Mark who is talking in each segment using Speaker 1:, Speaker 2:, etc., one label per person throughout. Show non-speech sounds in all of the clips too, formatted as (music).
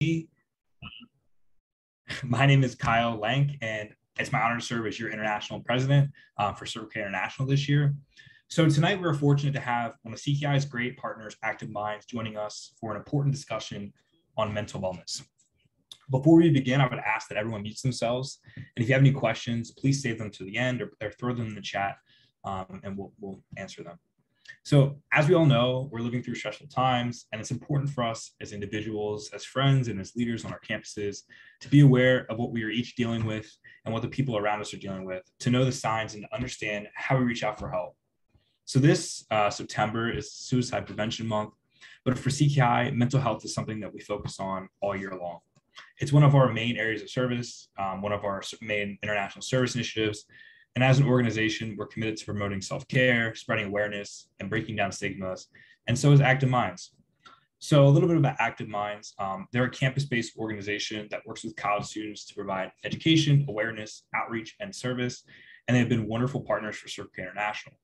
Speaker 1: (laughs) My name is Kyle Lank, and it's my honor to serve as your international president uh, for Circle K International this year. So tonight we're fortunate to have one of CKI's great partners, Active Minds, joining us for an important discussion on mental wellness. Before we begin, I would ask that everyone mutes themselves. And if you have any questions, please save them to the end or, or throw them in the chat um, and we'll, we'll answer them. So, as we all know, we're living through stressful times, and it's important for us as individuals, as friends, and as leaders on our campuses to be aware of what we are each dealing with and what the people around us are dealing with, to know the signs and to understand how we reach out for help. So, this uh, September is Suicide Prevention Month, but for CKI, mental health is something that we focus on all year long. It's one of our main areas of service, um, one of our main international service initiatives. And as an organization, we're committed to promoting self care, spreading awareness, and breaking down stigmas. And so is Active Minds. So, a little bit about Active Minds. Um, they're a campus based organization that works with college students to provide education, awareness, outreach, and service. And they've been wonderful partners for Circle International.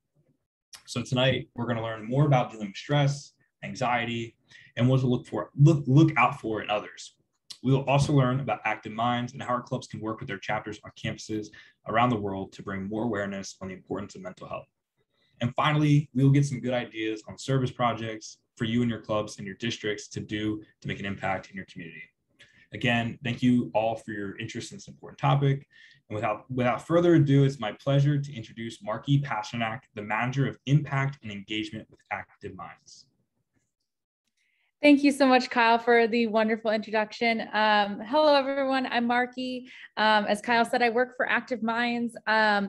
Speaker 1: So, tonight, we're going to learn more about dealing with stress, anxiety, and what to look for, look, look out for in others. We will also learn about Active Minds and how our clubs can work with their chapters on campuses around the world to bring more awareness on the importance of mental health. And finally, we will get some good ideas on service projects for you and your clubs and your districts to do to make an impact in your community. Again, thank you all for your interest in this important topic. And without, without further ado, it's my pleasure to introduce Marky Pasternak, the Manager of Impact and Engagement with Active Minds.
Speaker 2: Thank you so much, Kyle, for the wonderful introduction. Um, hello, everyone. I'm Marky. Um, as Kyle said, I work for Active Minds. Um,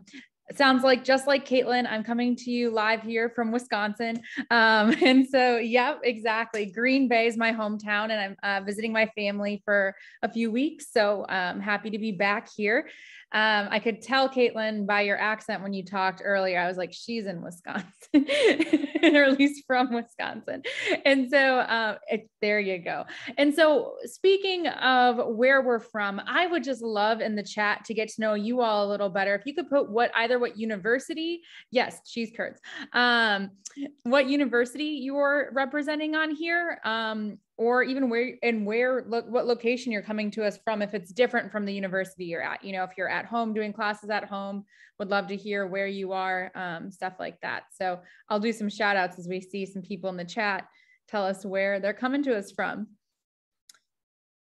Speaker 2: sounds like just like Caitlin, I'm coming to you live here from Wisconsin. Um, (laughs) and so, yep, exactly. Green Bay is my hometown, and I'm uh, visiting my family for a few weeks. So, I'm um, happy to be back here. Um, I could tell Caitlin by your accent when you talked earlier. I was like, she's in Wisconsin, (laughs) or at least from Wisconsin. And so uh, it, there you go. And so, speaking of where we're from, I would just love in the chat to get to know you all a little better. If you could put what either what university, yes, she's curds, um, what university you're representing on here. Um, or even where and where look what location you're coming to us from if it's different from the university you're at. You know if you're at home doing classes at home would love to hear where you are um, stuff like that. So i'll do some shout outs as we see some people in the chat tell us where they're coming to us from.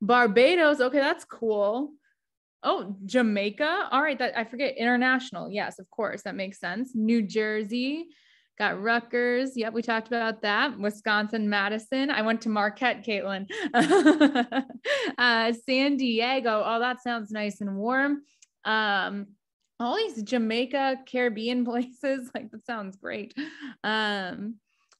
Speaker 2: Barbados okay that's cool. Oh jamaica? All right that i forget international. Yes of course that makes sense. New jersey Got Rutgers. Yep, we talked about that. Wisconsin, Madison. I went to Marquette, Caitlin. (laughs) uh, San Diego. Oh, that sounds nice and warm. Um, all these Jamaica, Caribbean (laughs) places. Like that sounds great. Um,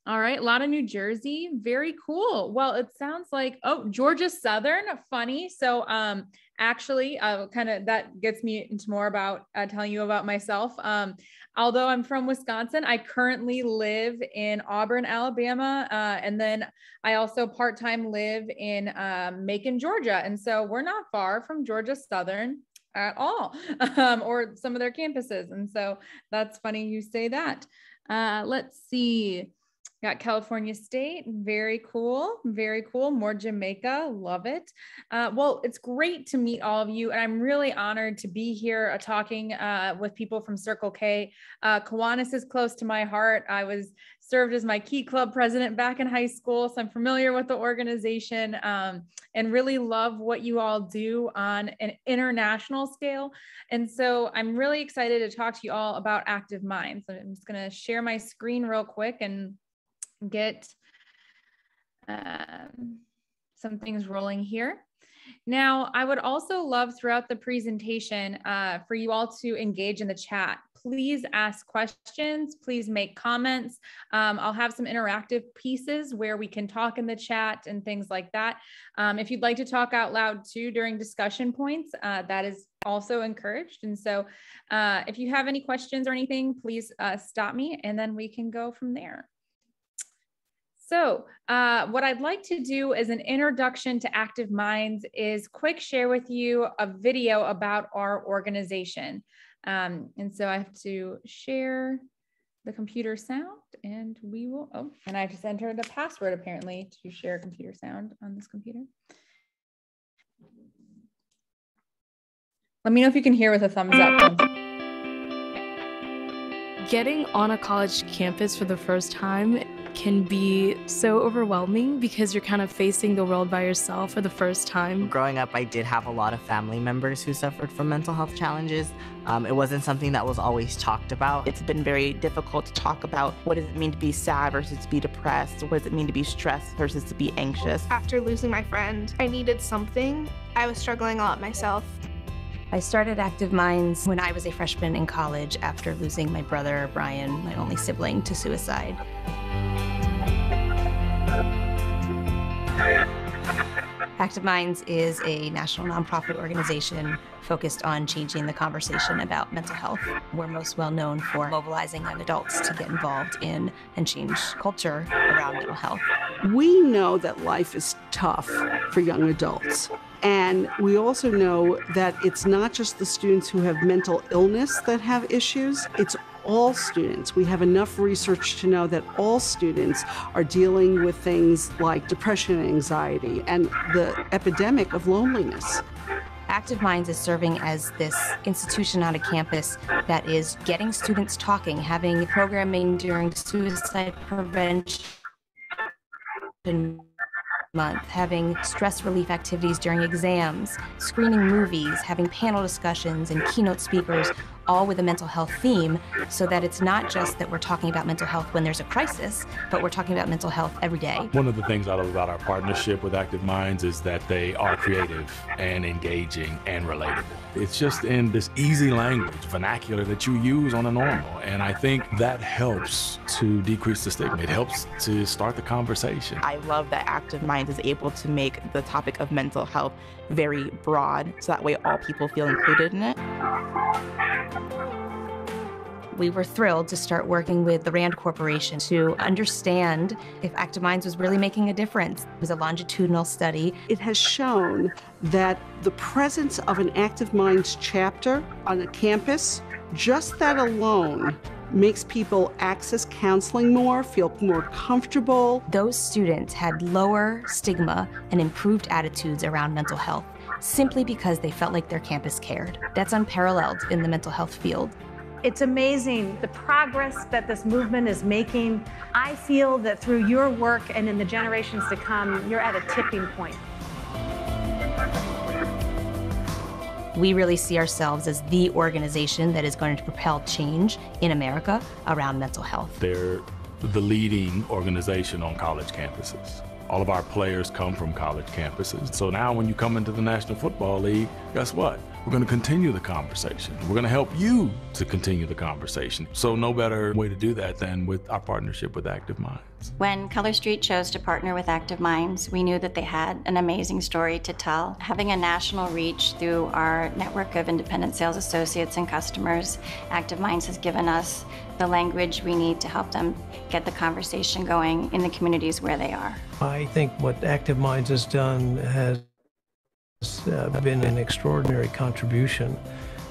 Speaker 2: all right, a lot of New Jersey. Very cool. Well, it sounds like oh, Georgia Southern, funny. So um actually uh kind of that gets me into more about uh, telling you about myself. Um although I'm from Wisconsin, I currently live in Auburn, Alabama, uh, and then I also part-time live in um, Macon, Georgia. And so we're not far from Georgia Southern at all, (laughs) um, or some of their campuses. And so that's funny you say that. Uh, let's see. Got California State, very cool, very cool. More Jamaica, love it. Uh, well, it's great to meet all of you, and I'm really honored to be here uh, talking uh, with people from Circle K. Uh, Kiwanis is close to my heart. I was served as my key club president back in high school, so I'm familiar with the organization um, and really love what you all do on an international scale. And so I'm really excited to talk to you all about Active Minds. I'm just going to share my screen real quick and get um, some things rolling here. Now, I would also love throughout the presentation uh, for you all to engage in the chat. Please ask questions, please make comments. Um, I'll have some interactive pieces where we can talk in the chat and things like that. Um, if you'd like to talk out loud too during discussion points, uh, that is also encouraged. And so uh, if you have any questions or anything, please uh, stop me and then we can go from there. So, uh, what I'd like to do as an introduction to Active Minds is quick share with you a video about our organization. Um, and so I have to share the computer sound and we will, oh, and I just entered a password apparently to share computer sound on this computer. Let me know if you can hear with a thumbs up.
Speaker 3: Getting on a college campus for the first time can be so overwhelming because you're kind of facing the world by yourself for the first time.
Speaker 4: Growing up, I did have a lot of family members who suffered from mental health challenges. Um, it wasn't something that was always talked about.
Speaker 5: It's been very difficult to talk about what does it mean to be sad versus to be depressed? What does it mean to be stressed versus to be anxious?
Speaker 6: After losing my friend, I needed something. I was struggling a lot myself.
Speaker 7: I started Active Minds when I was a freshman in college after losing my brother, Brian, my only sibling, to suicide. Active Minds is a national nonprofit organization focused on changing the conversation about mental health. We're most well known for mobilizing young adults to get involved in and change culture around mental health.
Speaker 8: We know that life is tough for young adults. And we also know that it's not just the students who have mental illness that have issues, it's all students. We have enough research to know that all students are dealing with things like depression and anxiety and the epidemic of loneliness.
Speaker 7: Active Minds is serving as this institution on a campus that is getting students talking, having programming during suicide prevention month, having stress relief activities during exams, screening movies, having panel discussions and keynote speakers, all with a mental health theme, so that it's not just that we're talking about mental health when there's a crisis, but we're talking about mental health every day.
Speaker 9: One of the things I love about our partnership with Active Minds is that they are creative and engaging and relatable. It's just in this easy language, vernacular that you use on a normal. And I think that helps to decrease the stigma. It helps to start the conversation.
Speaker 5: I love that Active Minds is able to make the topic of mental health very broad so that way all people feel included in it.
Speaker 7: We were thrilled to start working with the RAND Corporation to understand if Active Minds was really making a difference. It was a longitudinal study.
Speaker 8: It has shown that the presence of an Active Minds chapter on a campus, just that alone, makes people access counseling more, feel more comfortable.
Speaker 7: Those students had lower stigma and improved attitudes around mental health simply because they felt like their campus cared. That's unparalleled in the mental health field.
Speaker 10: It's amazing the progress that this movement is making. I feel that through your work and in the generations to come, you're at a tipping point.
Speaker 7: We really see ourselves as the organization that is going to propel change in America around mental health.
Speaker 9: They're the leading organization on college campuses. All of our players come from college campuses. So now when you come into the National Football League, guess what? We're going to continue the conversation. We're going to help you to continue the conversation. So no better way to do that than with our partnership with Active Minds.
Speaker 11: When Color Street chose to partner with Active Minds, we knew that they had an amazing story to tell. Having a national reach through our network of independent sales associates and customers, Active Minds has given us the language we need to help them get the conversation going in the communities where they are.
Speaker 12: I think what Active Minds has done has uh, been an extraordinary contribution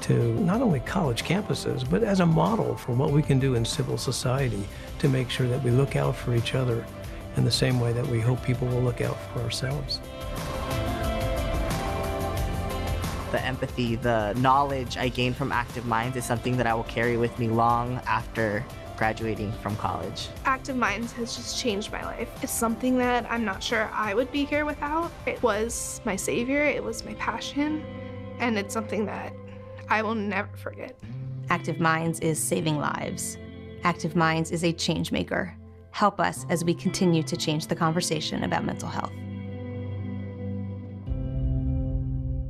Speaker 12: to not only college campuses, but as a model for what we can do in civil society to make sure that we look out for each other in the same way that we hope people will look out for ourselves.
Speaker 4: The empathy, the knowledge I gained from Active Minds is something that I will carry with me long after graduating from college.
Speaker 6: Active Minds has just changed my life. It's something that I'm not sure I would be here without. It was my savior, it was my passion, and it's something that I will never forget.
Speaker 7: Active Minds is saving lives. Active Minds is a change maker. Help us as we continue to change the conversation about mental health.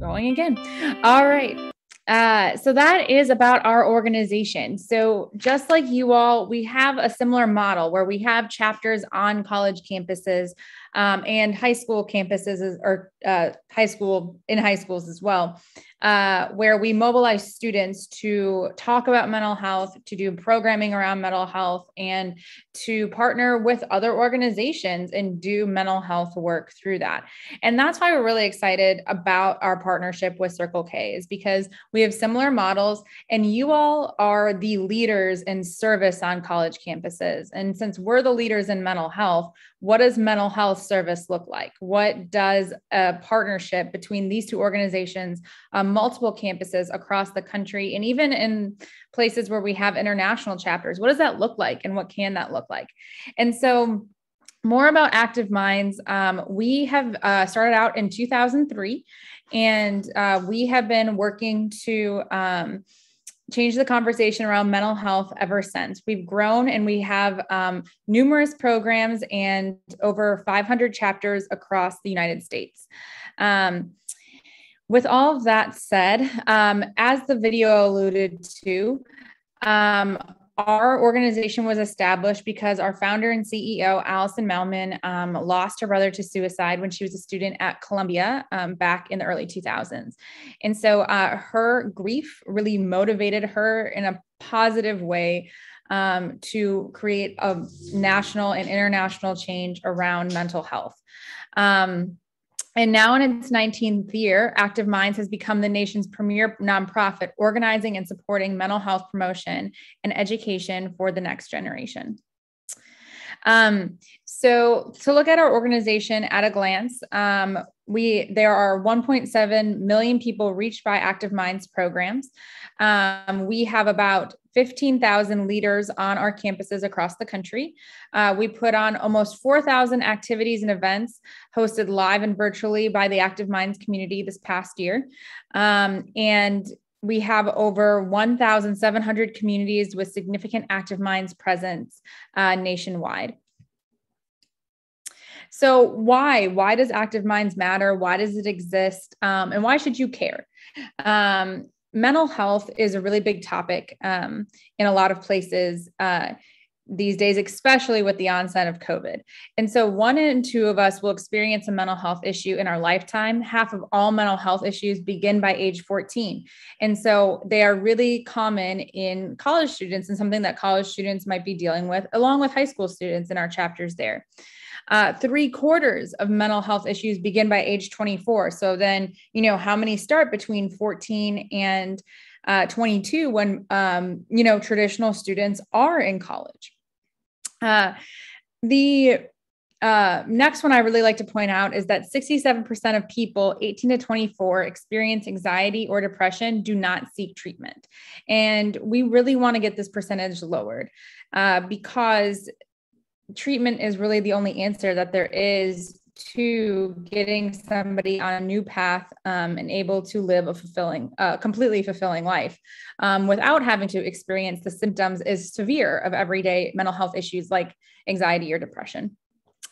Speaker 2: Going again. All right. Uh, so that is about our organization. So just like you all, we have a similar model where we have chapters on college campuses um, and high school campuses or uh, high school in high schools as well uh, where we mobilize students to talk about mental health, to do programming around mental health, and to partner with other organizations and do mental health work through that. And that's why we're really excited about our partnership with Circle K, is because we have similar models, and you all are the leaders in service on college campuses. And since we're the leaders in mental health, what does mental health service look like? What does a partnership between these two organizations, um, multiple campuses across the country, and even in places where we have international chapters, what does that look like and what can that look like? And so, more about Active Minds. Um, we have uh, started out in 2003, and uh, we have been working to um, change the conversation around mental health ever since. We've grown and we have um, numerous programs and over 500 chapters across the United States. Um, with all of that said, um, as the video alluded to, um, our organization was established because our founder and CEO, Alison Malmon, um, lost her brother to suicide when she was a student at Columbia um, back in the early 2000s. And so uh, her grief really motivated her in a positive way um, to create a national and international change around mental health. Um, and now in its 19th year, Active Minds has become the nation's premier nonprofit organizing and supporting mental health promotion and education for the next generation. Um, so to look at our organization at a glance, um, we there are 1.7 million people reached by Active Minds programs. Um, we have about 15,000 leaders on our campuses across the country. Uh, we put on almost 4,000 activities and events hosted live and virtually by the Active Minds community this past year. Um, and we have over 1,700 communities with significant Active Minds presence uh, nationwide. So, why? Why does Active Minds matter? Why does it exist? Um, and why should you care? Um, mental health is a really big topic um, in a lot of places uh, these days, especially with the onset of COVID. And so, one in two of us will experience a mental health issue in our lifetime. Half of all mental health issues begin by age 14. And so, they are really common in college students and something that college students might be dealing with, along with high school students in our chapters there. Uh, three quarters of mental health issues begin by age 24. So then, you know, how many start between 14 and uh, 22 when, um, you know, traditional students are in college? Uh, the uh, next one I really like to point out is that 67% of people 18 to 24 experience anxiety or depression do not seek treatment. And we really want to get this percentage lowered uh, because treatment is really the only answer that there is to getting somebody on a new path um, and able to live a fulfilling, uh, completely fulfilling life um, without having to experience the symptoms is severe of everyday mental health issues like anxiety or depression.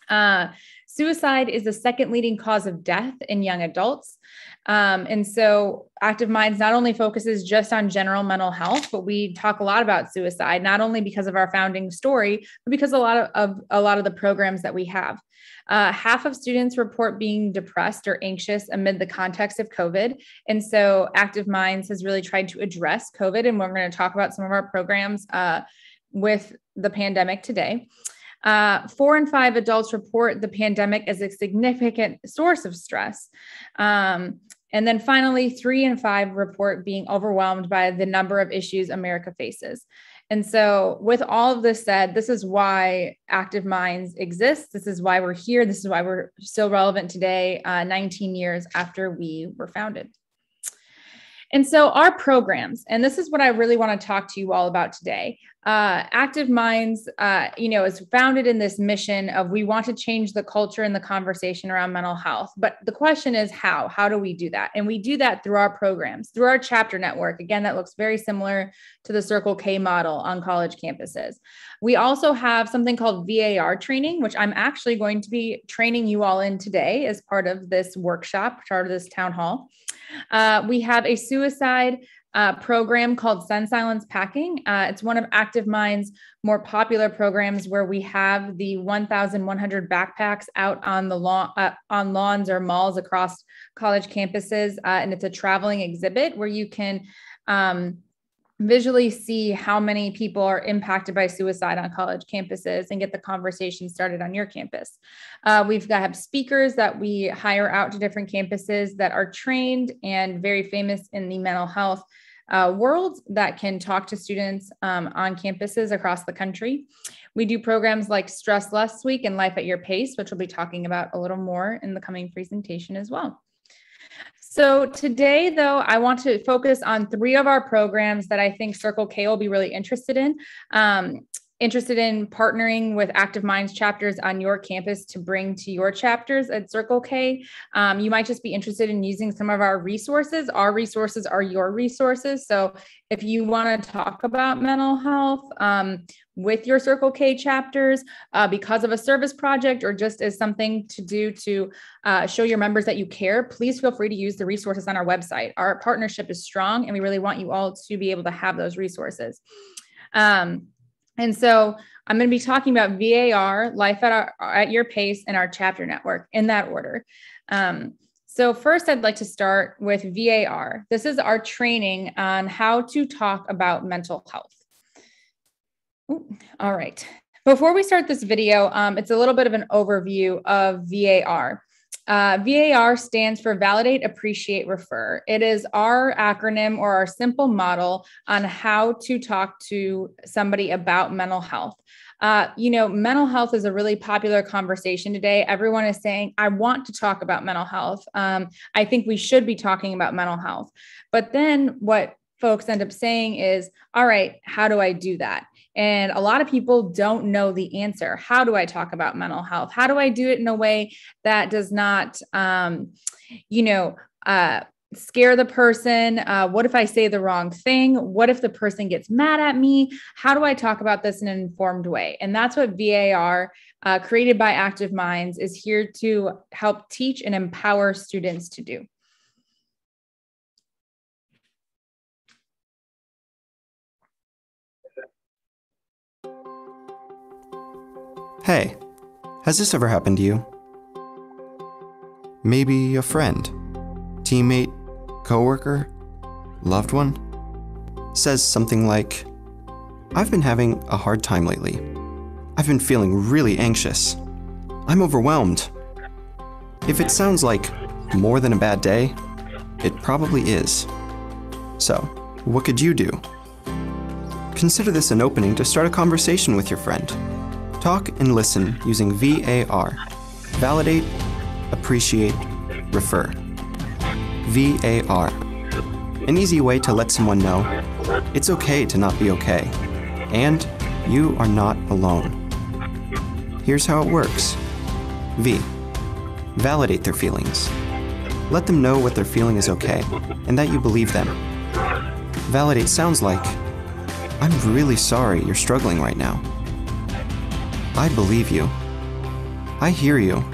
Speaker 2: Uh, suicide is the second leading cause of death in young adults. Um, and so Active Minds not only focuses just on general mental health, but we talk a lot about suicide, not only because of our founding story, but because a lot of, of a lot of the programs that we have. Uh, half of students report being depressed or anxious amid the context of COVID. And so Active Minds has really tried to address COVID, and we're going to talk about some of our programs uh, with the pandemic today. Uh, four and five adults report the pandemic as a significant source of stress. Um, and then finally, three and five report being overwhelmed by the number of issues America faces. And so, with all of this said, this is why Active Minds exists. This is why we're here. This is why we're still relevant today, uh, 19 years after we were founded. And so, our programs, and this is what I really want to talk to you all about today. Uh, Active Minds, uh, you know, is founded in this mission of we want to change the culture and the conversation around mental health. But the question is how? How do we do that? And we do that through our programs, through our chapter network. Again, that looks very similar to the Circle K model on college campuses. We also have something called VAR training, which I'm actually going to be training you all in today as part of this workshop, part of this town hall. Uh, we have a suicide uh, program called Send Silence Packing. Uh, it's one of Active Mind's more popular programs where we have the 1,100 backpacks out on the lawn, uh, on lawns or malls across college campuses, uh, and it's a traveling exhibit where you can um, visually see how many people are impacted by suicide on college campuses and get the conversation started on your campus. Uh, we've got have speakers that we hire out to different campuses that are trained and very famous in the mental health uh, world that can talk to students um, on campuses across the country. We do programs like Stress Less Week and Life at Your Pace, which we'll be talking about a little more in the coming presentation as well. So today, though, I want to focus on three of our programs that I think Circle K will be really interested in. Um, interested in partnering with Active Minds chapters on your campus to bring to your chapters at Circle K. Um, you might just be interested in using some of our resources. Our resources are your resources. So if you want to talk about mental health um, with your Circle K chapters uh, because of a service project or just as something to do to uh, show your members that you care, please feel free to use the resources on our website. Our partnership is strong and we really want you all to be able to have those resources. Um, and so I'm going to be talking about VAR, Life at, our, at Your Pace, and our chapter network in that order. Um, so, first, I'd like to start with VAR. This is our training on how to talk about mental health. Ooh, all right. Before we start this video, um, it's a little bit of an overview of VAR. Uh, VAR stands for Validate, Appreciate, Refer. It is our acronym or our simple model on how to talk to somebody about mental health. Uh, you know, mental health is a really popular conversation today. Everyone is saying, I want to talk about mental health. Um, I think we should be talking about mental health. But then what folks end up saying is, all right, how do I do that? And a lot of people don't know the answer. How do I talk about mental health? How do I do it in a way that does not, um, you know, uh, scare the person? Uh, what if I say the wrong thing? What if the person gets mad at me? How do I talk about this in an informed way? And that's what VAR, uh, created by Active Minds, is here to help teach and empower students to do.
Speaker 13: Hey, has this ever happened to you? Maybe a friend, teammate, coworker, loved one says something like, I've been having a hard time lately. I've been feeling really anxious. I'm overwhelmed. If it sounds like more than a bad day, it probably is. So, what could you do? Consider this an opening to start a conversation with your friend. Talk and listen using VAR. Validate, appreciate, refer. VAR. An easy way to let someone know it's okay to not be okay, and you are not alone. Here's how it works V. Validate their feelings. Let them know what they're feeling is okay and that you believe them. Validate sounds like, I'm really sorry you're struggling right now. I believe you. I hear you.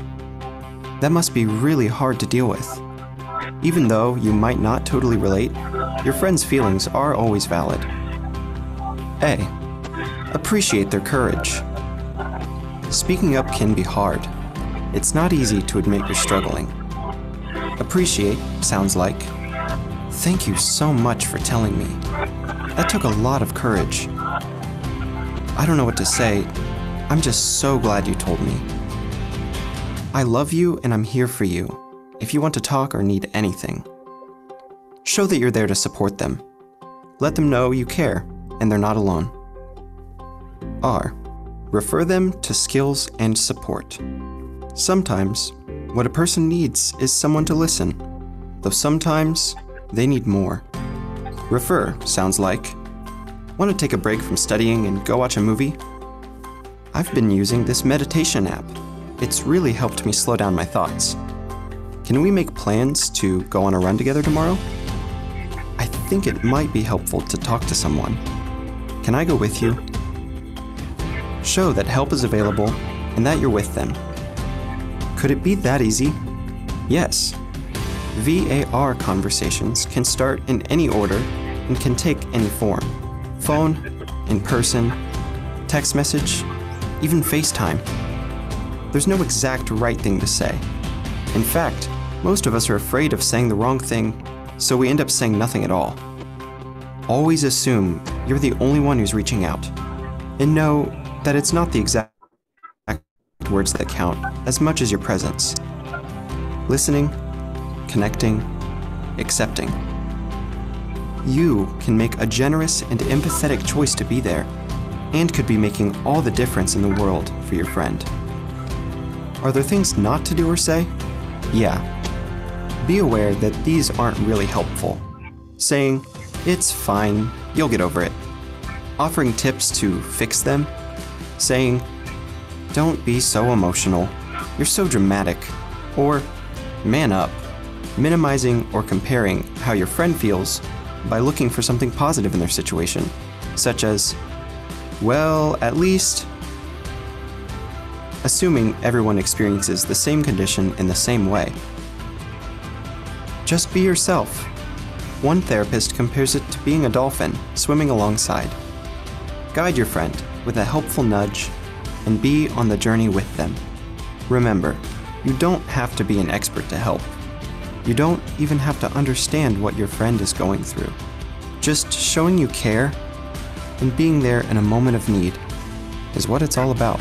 Speaker 13: That must be really hard to deal with. Even though you might not totally relate, your friend's feelings are always valid. A. Appreciate their courage. Speaking up can be hard. It's not easy to admit you're struggling. Appreciate sounds like, Thank you so much for telling me. That took a lot of courage. I don't know what to say, I'm just so glad you told me. I love you and I'm here for you if you want to talk or need anything. Show that you're there to support them. Let them know you care and they're not alone. R. Refer them to skills and support. Sometimes, what a person needs is someone to listen, though sometimes they need more. Refer sounds like Want to take a break from studying and go watch a movie? I've been using this meditation app. It's really helped me slow down my thoughts. Can we make plans to go on a run together tomorrow? I think it might be helpful to talk to someone. Can I go with you? Show that help is available and that you're with them. Could it be that easy? Yes. VAR conversations can start in any order and can take any form phone, in person, text message, even FaceTime. There's no exact right thing to say. In fact, most of us are afraid of saying the wrong thing, so we end up saying nothing at all. Always assume you're the only one who's reaching out, and know that it's not the exact words that count as much as your presence. Listening, connecting, accepting. you can make a generous and empathetic choice to be there, and could be making all the difference in the world for your friend. Are there things not to do or say? Yeah. Be aware that these aren't really helpful. Saying, it's fine, you'll get over it. Offering tips to fix them. Saying, don't be so emotional, you're so dramatic. Or, man up. Minimizing or comparing how your friend feels by looking for something positive in their situation, such as, well, at least. Assuming everyone experiences the same condition in the same way. Just be yourself. One therapist compares it to being a dolphin swimming alongside. Guide your friend with a helpful nudge and be on the journey with them. Remember, you don't have to be an expert to help. You don't even have to understand what your friend is going through. Just showing you care and being there in a moment of need is what it's all about.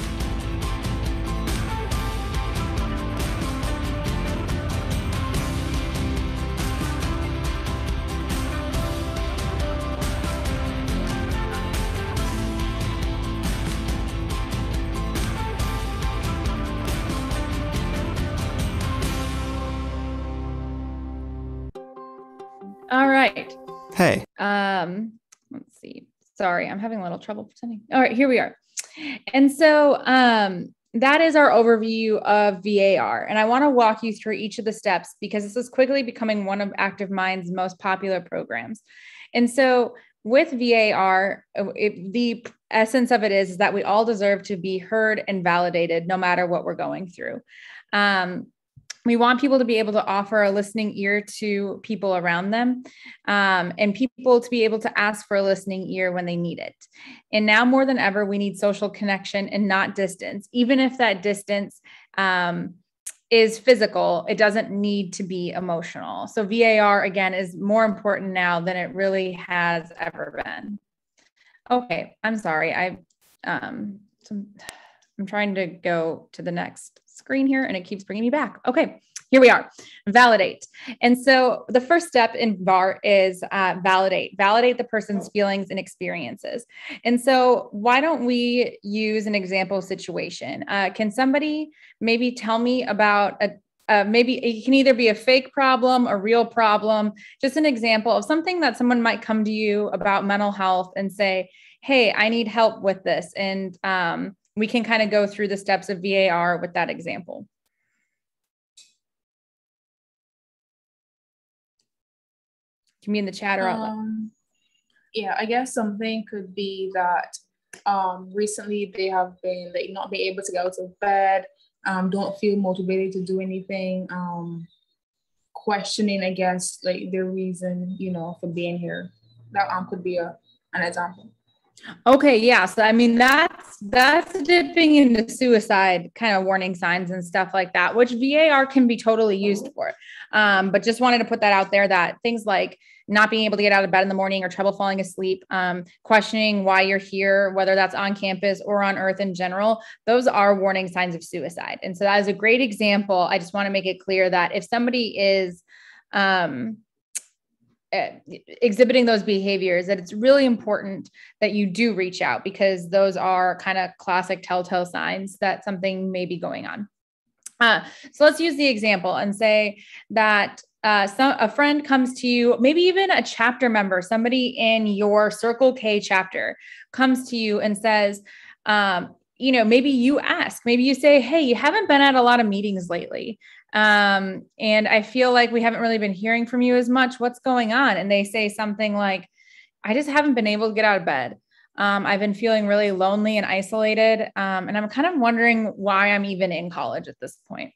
Speaker 2: I'm having a little trouble pretending. All right, here we are. And so um that is our overview of VAR. And I want to walk you through each of the steps because this is quickly becoming one of Active Mind's most popular programs. And so with VAR, it, the essence of it is, is that we all deserve to be heard and validated no matter what we're going through. Um, we want people to be able to offer a listening ear to people around them um, and people to be able to ask for a listening ear when they need it. And now more than ever we need social connection and not distance. Even if that distance um, is physical it doesn't need to be emotional. So var again is more important now than it really has ever been. Okay i'm sorry. I um i'm trying to go to the next screen here and it keeps bringing me back. Okay, here we are. Validate. And so the first step in VAR is uh, validate, validate the person's feelings and experiences. And so why don't we use an example situation? Uh, can somebody maybe tell me about a uh, maybe it can either be a fake problem, a real problem, just an example of something that someone might come to you about mental health and say, Hey, I need help with this. And um, we can kind of go through the steps of VAR with that example. Can be in the chat or
Speaker 14: um, Yeah, I guess something could be that um, recently they have been like not being able to get out of bed, um, don't feel motivated to do anything, um, questioning, I guess, like their reason, you know, for being here. That um, could be a, an example.
Speaker 2: Okay, yeah. So I mean that's that's dipping into suicide kind of warning signs and stuff like that, which VAR can be totally used for. Um, but just wanted to put that out there that things like not being able to get out of bed in the morning or trouble falling asleep, um, questioning why you're here, whether that's on campus or on earth in general, those are warning signs of suicide. And so that is a great example. I just want to make it clear that if somebody is um, exhibiting those behaviors that it's really important that you do reach out because those are kind of classic telltale signs that something may be going on uh, so let's use the example and say that uh, some a friend comes to you, maybe even a chapter member, somebody in your Circle K chapter comes to you and says, um, you know, maybe you ask, maybe you say, Hey, you haven't been at a lot of meetings lately. Um, and I feel like we haven't really been hearing from you as much. What's going on? And they say something like, I just haven't been able to get out of bed. Um, I've been feeling really lonely and isolated. Um, and I'm kind of wondering why I'm even in college at this point.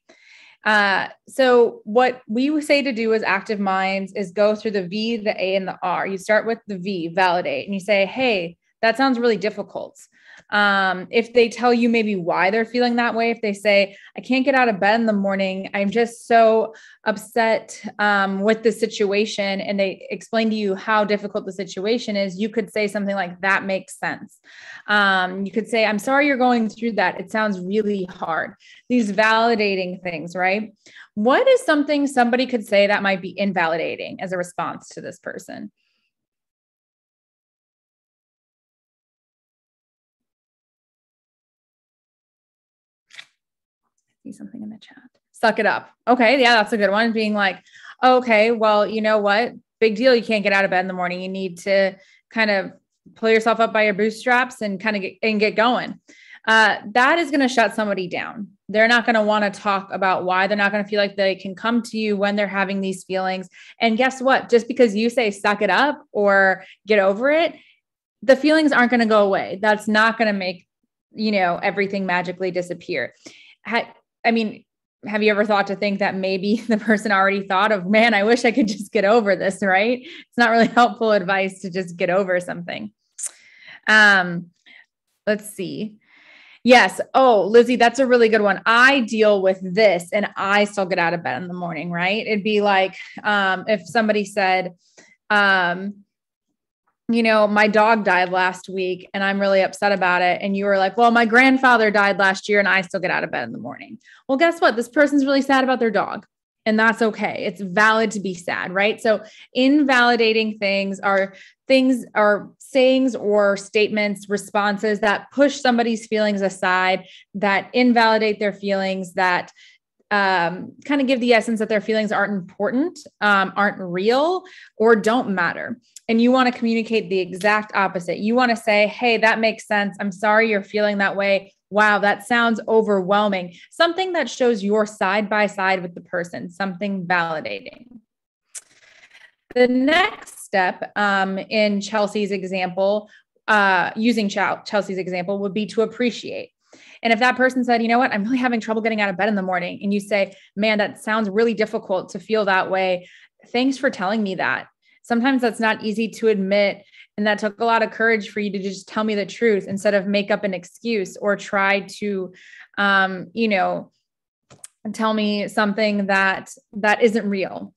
Speaker 2: Uh, so what we say to do as active minds is go through the V, the A, and the R. You start with the V, validate, and you say, Hey, that sounds really difficult. Um, if they tell you maybe why they're feeling that way, if they say, I can't get out of bed in the morning, I'm just so upset um, with the situation, and they explain to you how difficult the situation is, you could say something like, That makes sense. Um, you could say, I'm sorry you're going through that. It sounds really hard. These validating things, right? What is something somebody could say that might be invalidating as a response to this person? See something in the chat. Suck it up. Okay. Yeah, that's a good one. Being like, okay, well, you know what? Big deal. You can't get out of bed in the morning. You need to kind of pull yourself up by your bootstraps and kind of get and get going. Uh, that is going to shut somebody down. They're not going to want to talk about why. They're not going to feel like they can come to you when they're having these feelings. And guess what? Just because you say suck it up or get over it, the feelings aren't going to go away. That's not going to make, you know, everything magically disappear. I mean, have you ever thought to think that maybe (laughs) the person already thought of, man, I wish I could just get over this, right? It's not really (laughs) helpful advice to just get over something. Um, let's see. Yes. Oh, Lizzie, that's a really good one. I deal with this and I still get out of bed in the morning, right? It'd be like um, if somebody said, um, you know, my dog died last week and I'm really upset about it. And you were like, well, my grandfather died last year and I still get out of bed in the morning. Well, guess what? This person's really sad about their dog. And that's okay. It's valid to be sad, right? So, invalidating things are things are sayings or statements, responses that push somebody's feelings aside, that invalidate their feelings, that um, kind of give the essence that their feelings aren't important, um, aren't real, or don't matter. And you want to communicate the exact opposite. You want to say, hey, that makes sense. I'm sorry you're feeling that way. Wow, that sounds overwhelming. Something that shows you're side by side with the person, something validating. The next step um, in Chelsea's example, uh, using Chelsea's example, would be to appreciate. And if that person said, you know what, I'm really having trouble getting out of bed in the morning, and you say, man, that sounds really difficult to feel that way. Thanks for telling me that. Sometimes that's not easy to admit. And that took a lot of courage for you to just tell me the truth instead of make up an excuse or try to, um, you know, tell me something that that isn't real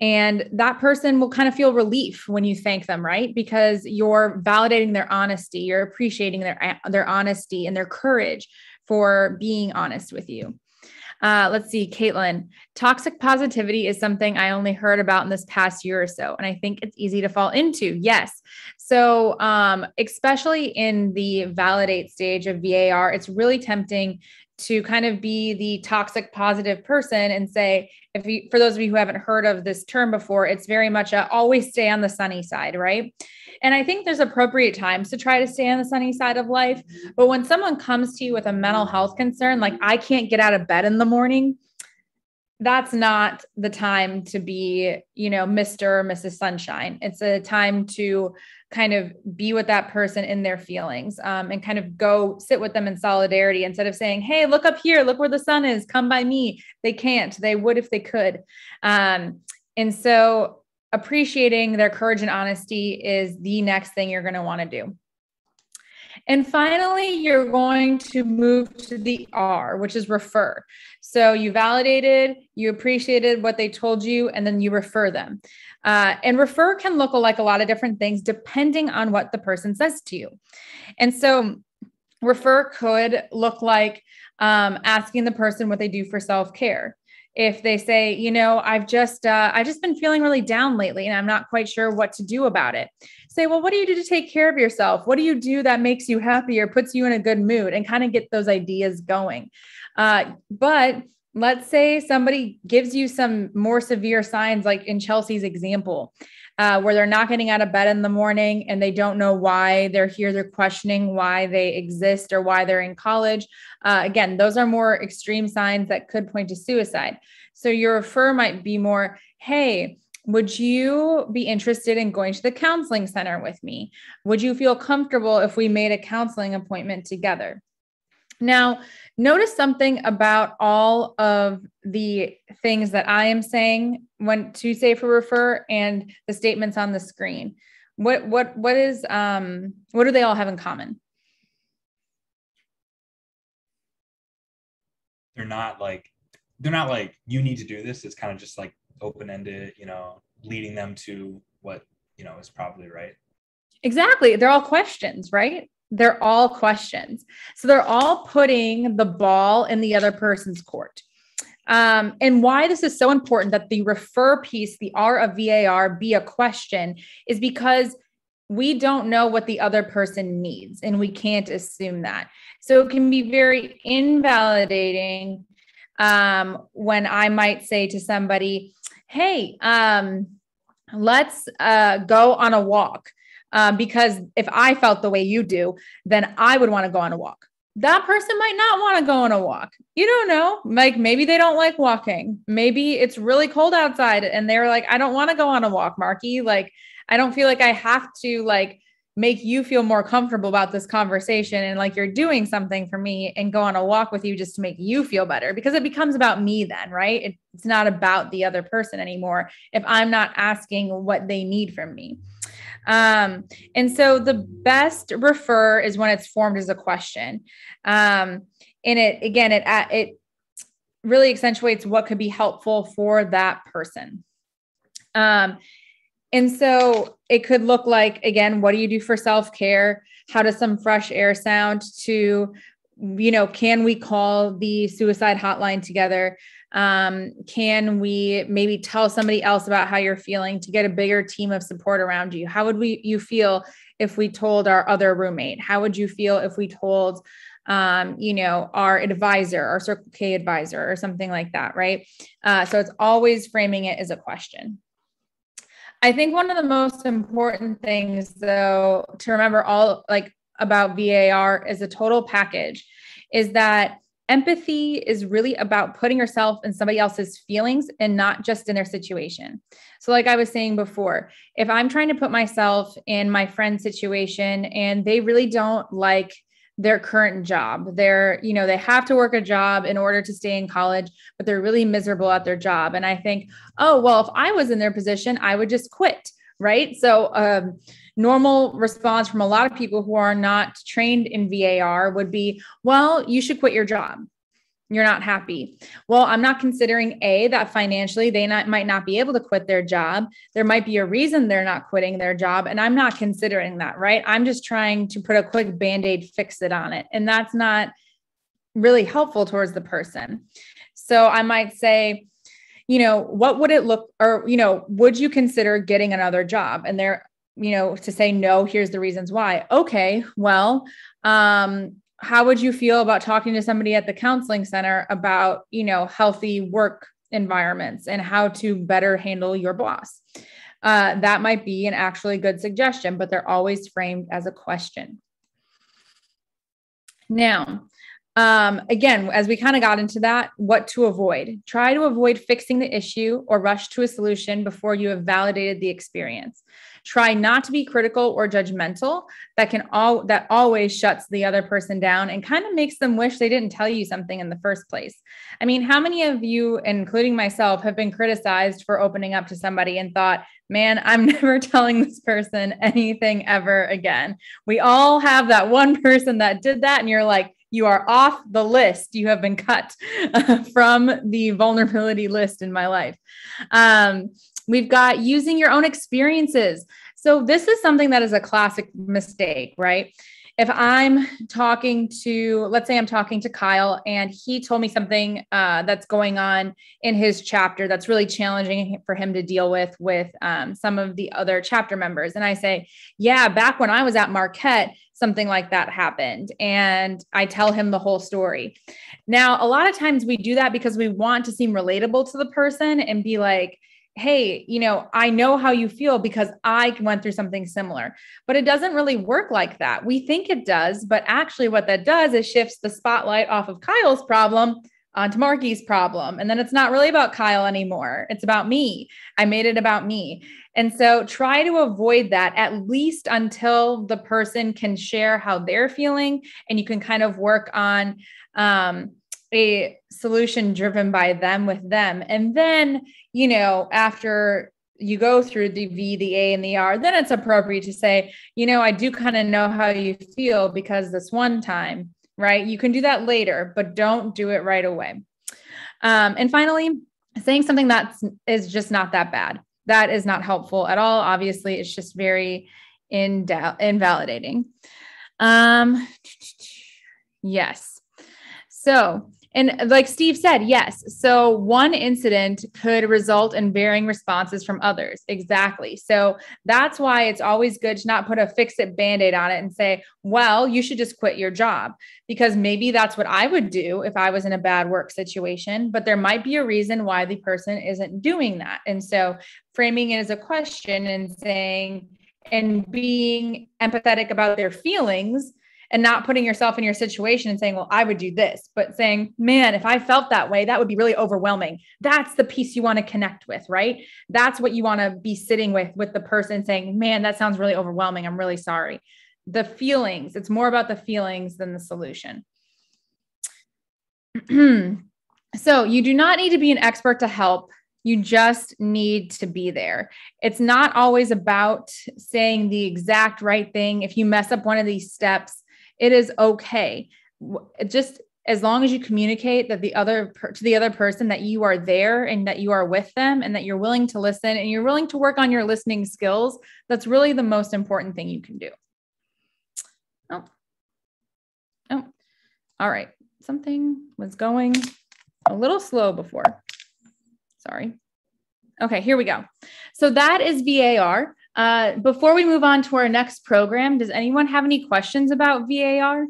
Speaker 2: and that person will kind of feel relief when you thank them right because you're validating their honesty you're appreciating their their honesty and their courage for being honest with you uh, let's see, Caitlin. Toxic positivity is something I only heard about in this past year or so, and I think it's easy to fall into. Yes. So, um, especially in the validate stage of VAR, it's really tempting to kind of be the toxic positive person and say if you for those of you who haven't heard of this term before it's very much a always stay on the sunny side right? And i think there's appropriate times to try to stay on the sunny side of life. But when someone comes to you with a mental health concern like i can't get out of bed in the morning that's not the time to be, you know, Mr. or Mrs. Sunshine. It's a time to kind of be with that person in their feelings um, and kind of go sit with them in solidarity instead of saying, Hey, look up here, look where the sun is, come by me. They can't, they would if they could. Um, and so appreciating their courage and honesty is the next thing you're going to want to do. And finally, you're going to move to the R, which is refer. So you validated, you appreciated what they told you, and then you refer them. Uh, and refer can look like a lot of different things depending on what the person says to you. And so refer could look like um, asking the person what they do for self care if they say you know i've just uh, i've just been feeling really down lately and i'm not quite sure what to do about it. Say well what do you do to take care of yourself? What do you do that makes you happy or puts you in a good mood? and kind of get those ideas going uh, but let's say somebody gives you some more severe signs like in chelsea's example uh, where they're not getting out of bed in the morning and they don't know why they're here. They're questioning why they exist or why they're in college. Uh, again, those are more extreme signs that could point to suicide. So your refer might be more, hey, would you be interested in going to the counseling center with me? Would you feel comfortable if we made a counseling appointment together? Now, notice something about all of the things that I am saying when to say for refer and the statements on the screen. What what what is um what do they all have in common?
Speaker 1: They're not like they're not like you need to do this. It's kind of just like open-ended, you know, leading them to what, you know, is probably right.
Speaker 2: Exactly. They're all questions, right? They're all questions. So they're all putting the ball in the other person's court. Um, and why this is so important that the refer piece, the R of VAR, be a question is because we don't know what the other person needs and we can't assume that. So it can be very invalidating um, when I might say to somebody, Hey, um, let's uh, go on a walk. Um, because if I felt the way you do, then I would want to go on a walk. That person might not want to go on a walk. You don't know. Like maybe they don't like walking. Maybe it's really cold outside and they're like, I don't want to go on a walk, Marky. Like, I don't feel like I have to like make you feel more comfortable about this conversation and like you're doing something for me and go on a walk with you just to make you feel better because it becomes about me then, right? It's not about the other person anymore if I'm not asking what they need from me. Um, and so the best refer is when it's formed as a question. Um, and it again, it it really accentuates what could be helpful for that person. Um, and so it could look like, again, what do you do for self care? How does some fresh air sound to, you know, can we call the suicide hotline together? Um, can we maybe tell somebody else about how you're feeling to get a bigger team of support around you? How would we you feel if we told our other roommate? How would you feel if we told um, you know, our advisor, our Circle K advisor, or something like that, right? Uh, so it's always framing it as a question. I think one of the most important things, though, to remember all like about VAR is a total package is that empathy is really about putting yourself in somebody else's feelings and not just in their situation. So, like I was saying before, if I'm trying to put myself in my friend's situation and they really don't like their current job. They're, you know, they have to work a job in order to stay in college, but they're really miserable at their job. And I think, oh, well, if I was in their position, I would just quit. Right. So, um, normal response from a lot of people who are not trained in VAR would be, well, you should quit your job you're not happy. Well, I'm not considering A, that financially they not, might not be able to quit their job. There might be a reason they're not quitting their job. And I'm not considering that, right? I'm just trying to put a quick band aid, fix it on it. And that's not really helpful towards the person. So I might say, you know, what would it look, or, you know, would you consider getting another job? And they're, you know, to say no, here's the reasons why. Okay, well, um, how would you feel about talking to somebody at the counseling center about you know healthy work environments and how to better handle your boss? Uh, that might be an actually good suggestion but they're always framed as a question. Now um, again as we kind of got into that what to avoid? Try to avoid fixing the issue or rush to a solution before you have validated the experience Try not to be critical or judgmental. That can all that always shuts the other person down and kind of makes them wish they didn't tell you something in the first place. I mean, how many of you, including myself, have been criticized for opening up to somebody and thought, man, I'm (laughs) never telling this person anything ever again. We all have that one (laughs) person that did that, and you're like, you are off the list. You have been cut (laughs) from the vulnerability list in my life. Um, We've got using your own experiences. So, this is something that is a classic mistake, right? If I'm talking to, let's say I'm talking to Kyle and he told me something uh, that's going on in his chapter that's really challenging for him to deal with with um, some of the other chapter members. And I say, Yeah, back when I was at Marquette, something like that happened. And I tell him the whole story. Now, a lot of times we do that because we want to seem relatable to the person and be like, hey, you know, I know how you feel because I went through something similar. But it doesn't really work like that. We think it does, but actually, what that does is shifts the spotlight off of Kyle's problem onto Marky's problem. And then it's not really about Kyle anymore. It's about me. I made it about me. And so try to avoid that at least until the person can share how they're feeling and you can kind of work on um, a solution driven by them with them. And then, you know, after you go through the V, the A, and the R, then it's appropriate to say, you know, I do kind of know how you feel because this one time, right? You can do that later, but don't do it right away. Um, and finally, saying something that is just not that bad. That is not helpful at all. Obviously, it's just very invalidating. Um, (tsk) yes. So And like Steve said, yes. So one incident could result in varying responses from others. Exactly. So that's why it's always good to not put a fix it band aid on it and say, well, you should just quit your job because maybe that's what I would do if I was in a bad work situation. But there might be a reason why the person isn't doing that. And so framing it as a question and saying, and being empathetic about their feelings and not putting yourself in your situation and saying, well, I would do this, but saying, man, if I felt that way, that would be really overwhelming. That's the piece you want to connect with, right? That's what you want to be sitting with, with the person saying, man, that sounds really overwhelming. I'm really sorry. The feelings, it's more about the feelings than the solution. (clears throat) so you do not need to be an expert to help. You just need to be there. It's not always about saying the exact right thing. If you mess up one of these steps, it is okay. Just as long as you communicate that the other to the other person that you are there and that you are with them and that you're willing to listen and you're willing to work on your listening skills, that's really the most important thing you can do. Oh. Oh. All right. Something was going a little slow before. Sorry. Okay, here we go. So that is VAR. Uh, before we move on to our next program, does anyone have any questions about VAR?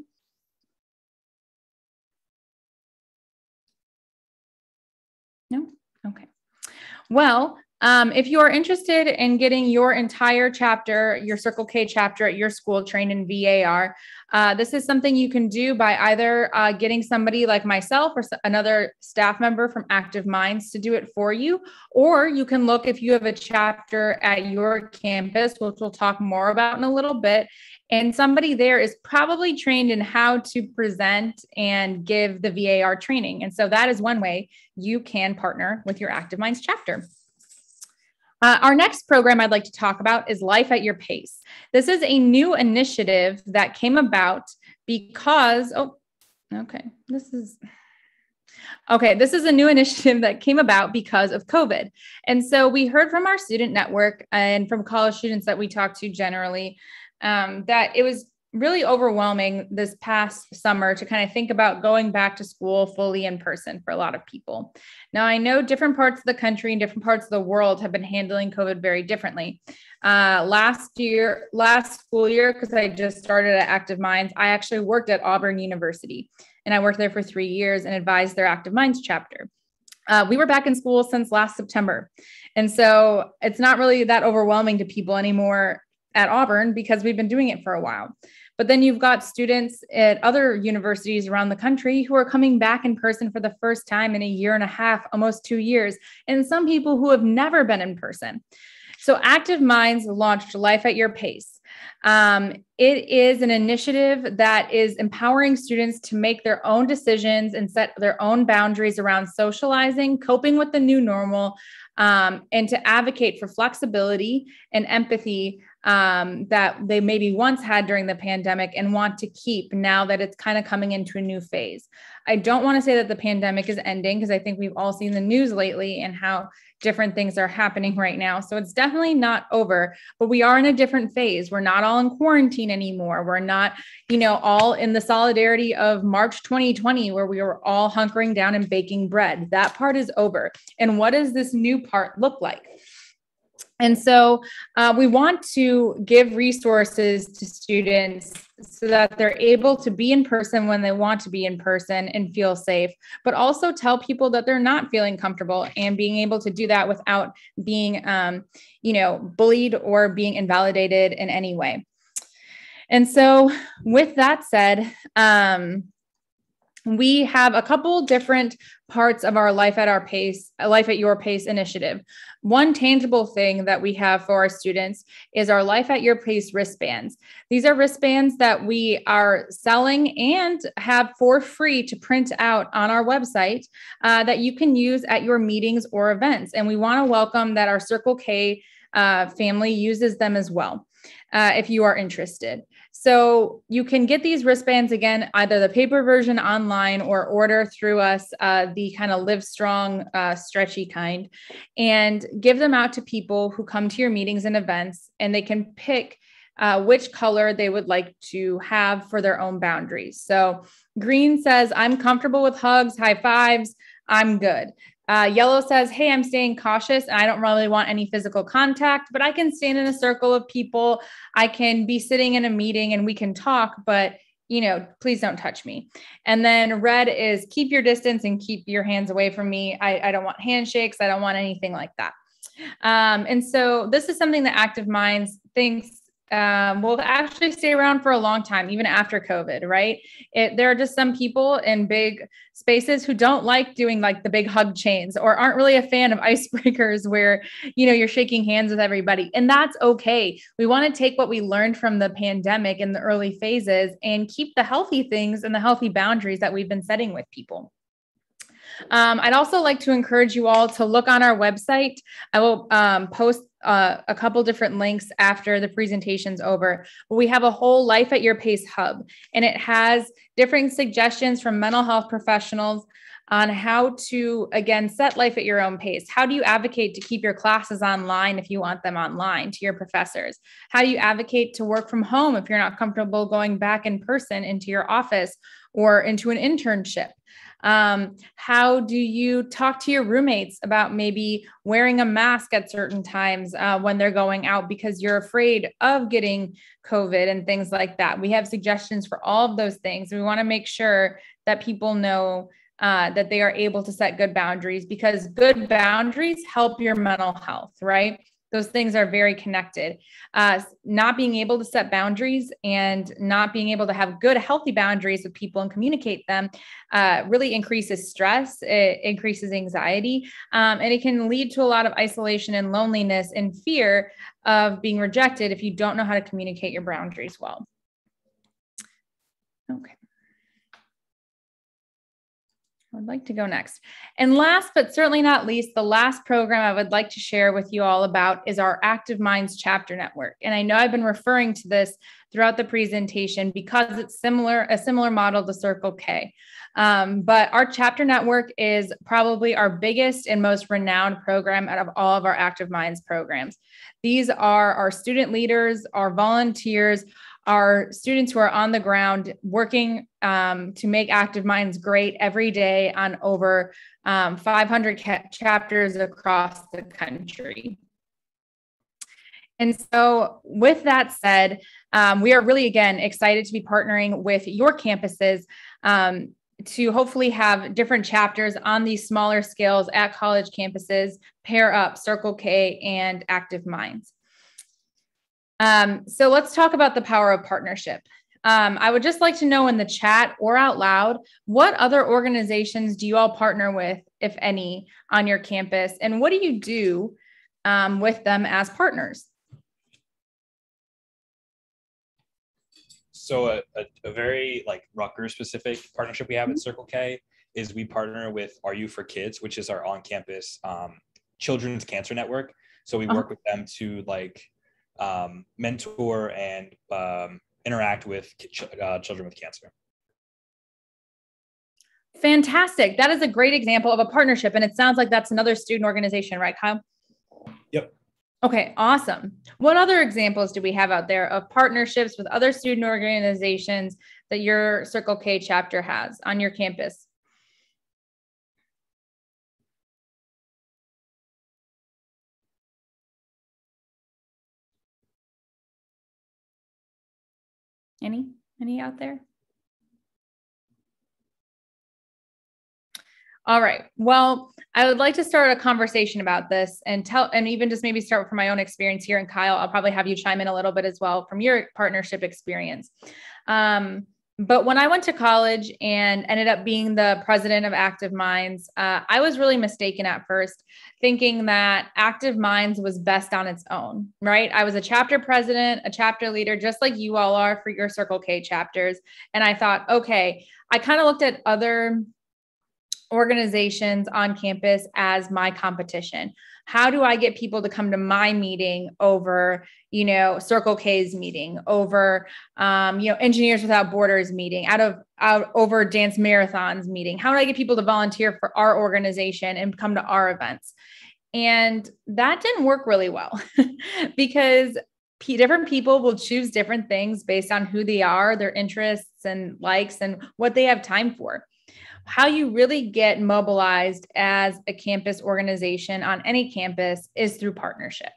Speaker 2: No? Okay. Well, um, if you are interested in getting your entire chapter, your Circle K chapter at your school trained in VAR, uh, this is something you can do by either uh, getting somebody like myself or another staff member from Active Minds to do it for you, or you can look if you have a chapter at your campus, which we'll talk more about in a little bit. And somebody there is probably trained in how to present and give the VAR training. And so that is one way you can partner with your Active Minds chapter. Uh, our next program I'd like to talk about is Life at Your Pace. This is a new initiative that came about because, oh, okay, this is. Okay, this is a new (laughs) initiative that came about because of COVID. And so we heard from our student network and from college students that we talk to generally um, that it was really overwhelming this past summer to kind of think about going back to school fully in person for a lot of people. Now, I know different parts of the country and different parts of the world have been handling COVID very differently. Uh, last year, last school year, because I just started at Active Minds, I actually worked at Auburn University and I worked there for three years and advised their Active Minds chapter. Uh, we were back in school since last September. And so it's not really that overwhelming to people anymore at Auburn because we've been doing it for a while. But then you've got students at other universities around the country who are coming back in person for the first time in a year and a half, almost two years, and some people who have never been in person. So Active Minds launched Life at Your Pace. Um, it is an initiative that is empowering students to make their own decisions and set their own boundaries around socializing, coping with the new normal, um, and to advocate for flexibility and empathy um, that they maybe once had during the pandemic and want to keep now that it's kind of coming into a new phase. I don't want to say that the pandemic is ending because I think we've all seen the news lately and how different things are happening right now. So it's definitely not over, but we are in a different phase. We're not all in quarantine anymore. We're not, you know, all in the solidarity of March 2020 where we were all hunkering down and baking bread. That part is over. And what does this new part look like? And so uh, we want to give resources to students so that they're able to be in person when they want to be in person and feel safe, but also tell people that they're not feeling comfortable and being able to do that without being, um, you know, bullied or being invalidated in any way. And so, with that said, um, we have a couple different parts of our life at our pace life at your pace initiative. One tangible thing that we have for our students is our life at your pace wristbands. These are wristbands that we are selling and have for free to print out on our website uh, that you can use at your meetings or events. And we want to welcome that our circle k uh, family uses them as well uh, if you are interested so you can get these wristbands again, either the paper version online or order through us uh, the kind of Livestrong, uh, stretchy kind, and give them out to people who come to your meetings and events, and they can pick uh, which color they would like to have for their own boundaries. So green says, I'm comfortable with hugs, high fives, I'm good. Uh, yellow says, Hey, I'm staying cautious and I don't really want any physical contact, but I can stand in a circle of people. I can be sitting in a meeting and we can talk, but you know, please don't touch me. And then red is keep your distance and keep your hands away from me. I, I don't want handshakes. I don't want anything like that. Um, and so this is something that Active Minds thinks um, will actually stay around for a long time, even after COVID, right? It, there are just some people in big spaces who don't like doing like the big hug chains or aren't really a fan of (laughs) icebreakers where, you know, you're shaking hands with everybody. And that's okay. We want to take what we learned from the pandemic in the early phases and keep the healthy things and the healthy boundaries that we've been setting with people. Um, I'd also like to encourage you all to look on our website. I will um, post uh, a couple different links after the presentation's over. We have a whole Life at Your Pace hub, and it has different suggestions from mental health professionals on how to, again, set life at your own pace. How do you advocate to keep your classes online if you want them online to your professors? How do you advocate to work from home if you're not comfortable going back in person into your office or into an internship? Um, how do you talk to your roommates about maybe wearing a mask at certain times uh, when they're going out because you're afraid of getting COVID and things like that? We have suggestions for all of those things. We want to make sure that people know uh, that they are able to set good boundaries because good boundaries help your mental health, right? Those things are very connected. Uh, not being able to set boundaries and not being able to have good, healthy boundaries with people and communicate them uh, really increases stress, it increases anxiety, um, and it can lead to a lot of isolation and loneliness and fear of being rejected if you don't know how to communicate your boundaries well. Okay. I would like to go next. And last but certainly not least, the last program I would like to share with you all about is our Active Minds chapter network. And I know I've been referring to this throughout the presentation because it's similar, a similar model to Circle K. Um, but our chapter network is probably our biggest and most renowned program out of all of our Active Minds programs. These are our student leaders, our volunteers, our students who are on the ground working um, to make Active Minds great every day on over um, 500 ca- chapters across the country. And so, with that said, um, we are really again excited to be partnering with your campuses um, to hopefully have different chapters on these smaller scales at college campuses pair up Circle K and Active Minds. Um, so let's talk about the power of partnership. Um, I would just like to know in the chat or out loud, what other organizations do you all partner with, if any, on your campus? And what do you do um, with them as partners?
Speaker 1: So a, a, a, very like Rutgers specific partnership we have mm-hmm. at Circle K is we partner with Are You for Kids, which is our on-campus um, children's cancer network. So we uh-huh. work with them to like um, mentor and um, interact with ch- uh, children with cancer.
Speaker 2: Fantastic. That is a great example of a partnership. And it sounds like that's another student organization, right, Kyle?
Speaker 1: Yep.
Speaker 2: Okay, awesome. What other examples do we have out there of partnerships with other student organizations that your Circle K chapter has on your campus? Any? Any out there? All right. Well, I would like to start a conversation about this and tell, and even just maybe start from my own experience here. And Kyle, I'll probably have you chime in a little bit as well from your partnership experience. Um, but when I went to college and ended up being the president of Active Minds, uh, I was really mistaken at first, thinking that Active Minds was best on its own, right? I was a chapter president, a chapter leader, just like you all are for your Circle K chapters. And I thought, okay, I kind of looked at other organizations on campus as my competition how do i get people to come to my meeting over you know circle k's meeting over um, you know engineers without borders meeting out of out over dance marathons meeting how do i get people to volunteer for our organization and come to our events and that didn't work really well (laughs) because different people will choose different things based on who they are, their interests and likes, and what they have time for. How you really get mobilized as a campus organization on any campus is through partnership.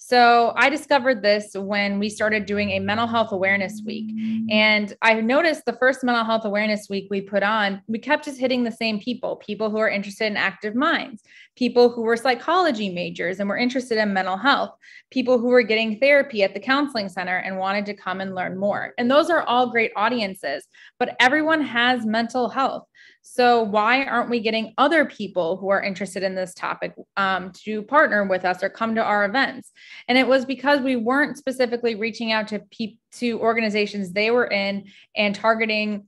Speaker 2: So I discovered this when we started doing a mental health awareness week. And I noticed the first mental health awareness week we put on, we kept just hitting the same people people who are interested in active minds, people who were psychology majors and were interested in mental health, people who were getting therapy at the counseling center and wanted to come and learn more. And those are all great audiences, but everyone has mental health. So, why aren't we getting other people who are interested in this topic um, to partner with us or come to our events? And it was because we weren't specifically reaching out to pe- to organizations they were in and targeting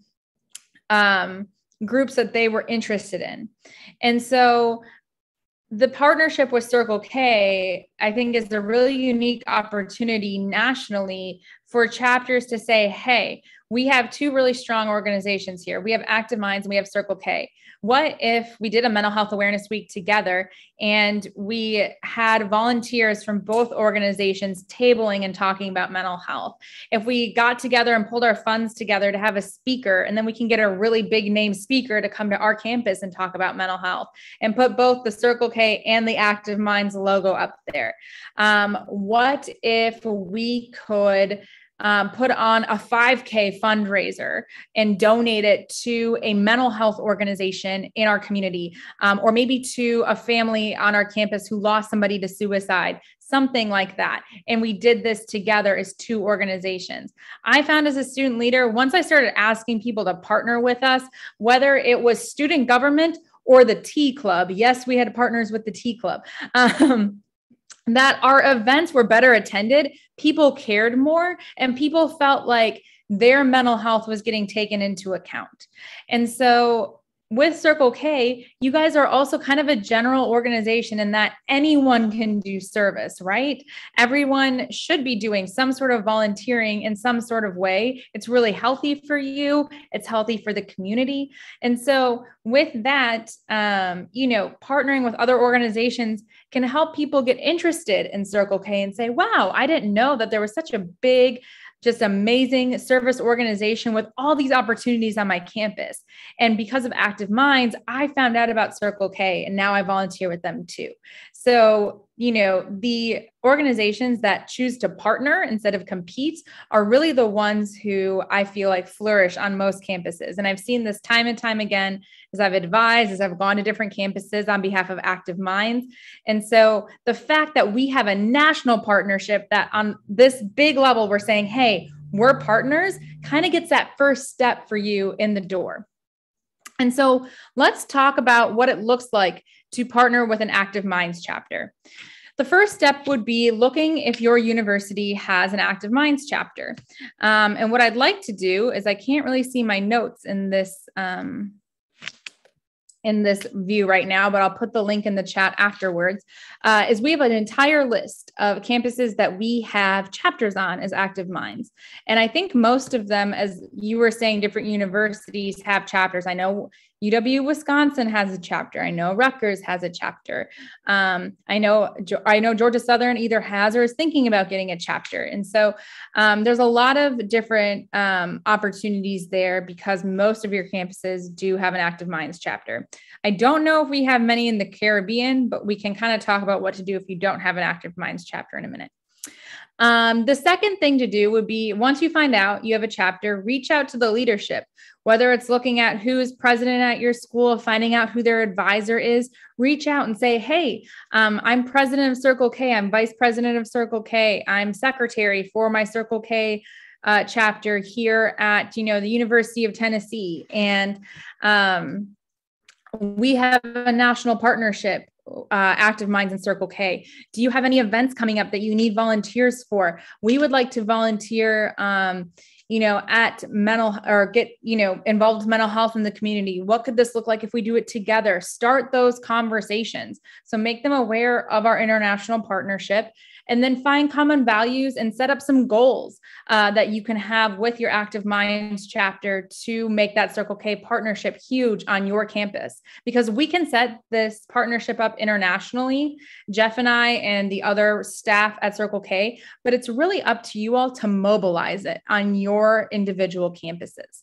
Speaker 2: um, groups that they were interested in. And so, the partnership with Circle K, I think, is a really unique opportunity nationally for chapters to say, hey, we have two really strong organizations here. We have Active Minds and we have Circle K. What if we did a mental health awareness week together and we had volunteers from both organizations tabling and talking about mental health? If we got together and pulled our funds together to have a speaker, and then we can get a really big name speaker to come to our campus and talk about mental health and put both the Circle K and the Active Minds logo up there. Um, what if we could? um, put on a 5K fundraiser and donate it to a mental health organization in our community, um, or maybe to a family on our campus who lost somebody to suicide, something like that. And we did this together as two organizations. I found as a student leader, once I started asking people to partner with us, whether it was student government or the T Club, yes, we had partners with the T Club. (laughs) Um, that our events were better attended, people cared more, and people felt like their mental health was getting taken into account. And so with Circle K, you guys are also kind of a general organization in that anyone can do service, right? Everyone should be doing some sort of volunteering in some sort of way. It's really healthy for you, it's healthy for the community. And so, with that, um, you know, partnering with other organizations can help people get interested in Circle K and say, wow, I didn't know that there was such a big just amazing service organization with all these opportunities on my campus. And because of Active Minds, I found out about Circle K and now I volunteer with them too. So, you know, the organizations that choose to partner instead of compete are really the ones who I feel like flourish on most campuses. And I've seen this time and time again as I've advised, as I've gone to different campuses on behalf of Active Minds. And so the fact that we have a national partnership that on this big level, we're saying, hey, we're partners, kind of gets that first step for you in the door. And so let's talk about what it looks like to partner with an Active Minds chapter. The first step would be looking if your university has an Active Minds chapter. Um, and what I'd like to do is I can't really see my notes in this um, in this view right now, but I'll put the link in the chat afterwards, uh, is we have an entire list of campuses that we have chapters on as Active Minds. And I think most of them, as you were saying, different universities have chapters. I know UW Wisconsin has a chapter. I know Rutgers has a chapter. Um, I know I know Georgia Southern either has or is thinking about getting a chapter. And so um, there's a lot of different um, opportunities there because most of your campuses do have an Active Minds chapter. I don't know if we have many in the Caribbean, but we can kind of talk about what to do if you don't have an Active Minds chapter in a minute. Um, the second thing to do would be once you find out you have a chapter, reach out to the leadership, whether it's looking at who's president at your school, finding out who their advisor is, reach out and say, Hey, um, I'm president of Circle K, I'm vice president of Circle K, I'm secretary for my Circle K. Uh, chapter here at you know the University of Tennessee, and um, we have a national partnership uh, active minds and circle k. Do you have any events coming up that you need volunteers for? We would like to volunteer um, you know at mental or get you know involved with mental health in the community. What could this look like if we do it together? Start those conversations. So make them aware of our international partnership and then find common values and set up some goals uh, that you can have with your Active Minds chapter to make that Circle K partnership huge on your campus. Because we can set this partnership up internationally, Jeff and I and the other staff at Circle K, but it's really up to you all to mobilize it on your individual campuses.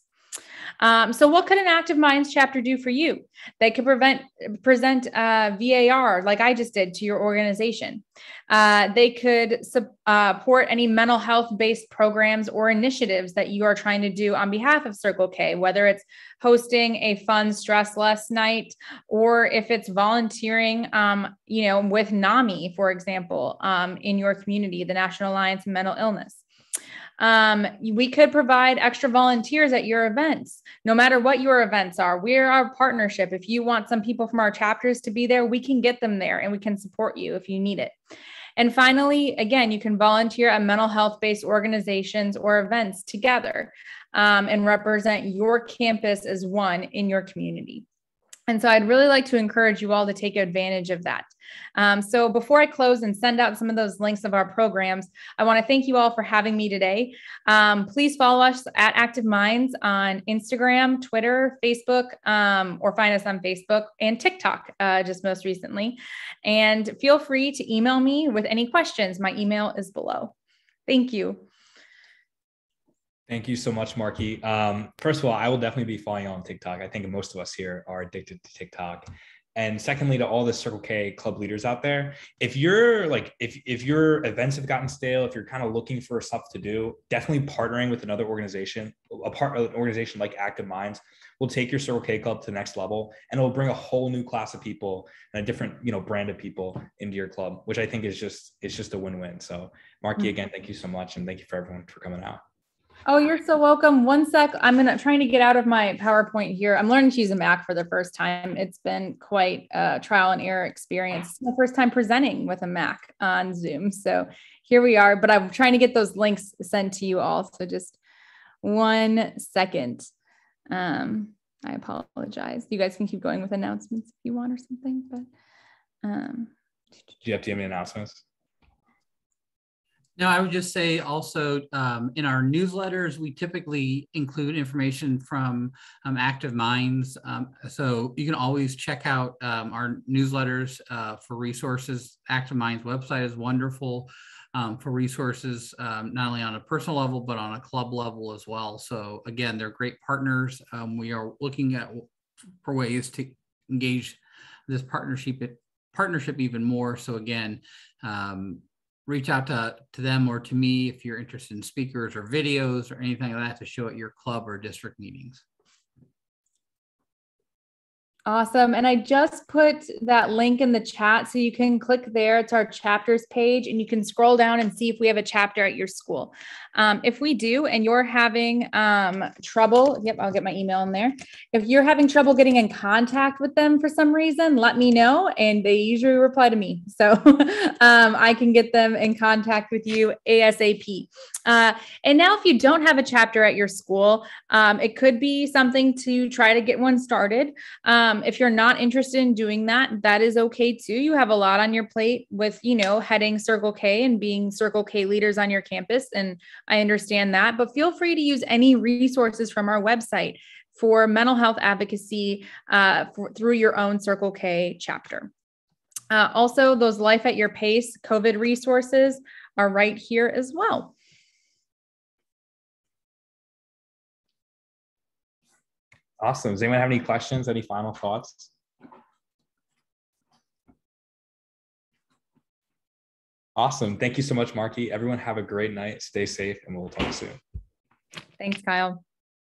Speaker 2: Um, so, what could an Active Minds chapter do for you? They could prevent present uh, VAR like I just did to your organization. Uh, they could uh, support any mental health based programs or initiatives that you are trying to do on behalf of Circle K, whether it's hosting a fun stress less night or if it's volunteering, um, you know, with NAMI, for example, um, in your community, the National Alliance of Mental Illness. Um, we could provide extra volunteers at your events, no matter what your events are. We're our partnership. If you want some people from our chapters to be there, we can get them there and we can support you if you need it. And finally, again, you can volunteer at mental health based organizations or events together um, and represent your campus as one in your community. And so I'd really like to encourage you all to take advantage of that. Um, so before I close and send out some of those links of our programs, I want to thank you all for having me today. Um, please follow us at Active Minds on Instagram, Twitter, Facebook, um, or find us on Facebook and TikTok uh, just most recently. And feel free to email me with any questions. My email is below. Thank you.
Speaker 1: Thank you so much, Marky. Um, first of all, I will definitely be following on TikTok. I think most of us here are addicted to TikTok. And secondly, to all the Circle K club leaders out there, if you're like, if if your events have gotten stale, if you're kind of looking for stuff to do, definitely partnering with another organization, a part of an organization like Active Minds, will take your Circle K club to the next level, and it will bring a whole new class of people and a different, you know, brand of people into your club, which I think is just it's just a win-win. So, Marky, mm-hmm. again, thank you so much, and thank you for everyone for coming out.
Speaker 2: Oh, you're so welcome. One sec. I'm gonna trying to get out of my PowerPoint here. I'm learning to use a Mac for the first time. It's been quite a trial and error experience. My first time presenting with a Mac on Zoom. So here we are, but I'm trying to get those links sent to you all. So just one second. Um, I apologize. You guys can keep going with announcements if you want or something, but um,
Speaker 1: do you have, to give me announcements?
Speaker 15: No, I would just say also um, in our newsletters, we typically include information from um, Active Minds. Um, so you can always check out um, our newsletters uh, for resources. Active Minds website is wonderful um, for resources, um, not only on a personal level, but on a club level as well. So again, they're great partners. we are looking at for ways to engage this partnership partnership even more. So again, um, reach out to, to them or to me if you're interested in speakers or videos or anything like that to show at your club or district meetings.
Speaker 2: Awesome. And I just put that link in the chat so you can click there. It's our chapters page and you can scroll down and see if we have a chapter at your school. Um, if we do, and you're having um, trouble, yep, I'll get my email in there. If you're having trouble getting in contact with them for some reason, let me know. And they usually reply to me. So (laughs) um, I can get them in contact with you ASAP. Uh, and now, if you don't have a chapter at your school, um, it could be something to try to get one started. Um, if you're not interested in doing that, that is okay too. You have a lot on your plate with, you know, heading Circle K and being Circle K leaders on your campus. And I understand that, but feel free to use any resources from our website for mental health advocacy uh, for, through your own Circle K chapter. Uh, also, those Life at Your Pace COVID resources are right here as well.
Speaker 1: Awesome. Does anyone have any questions? Any final thoughts? Awesome. Thank you so much, Marky. Everyone have a great night. Stay safe and we'll talk soon.
Speaker 2: Thanks, Kyle.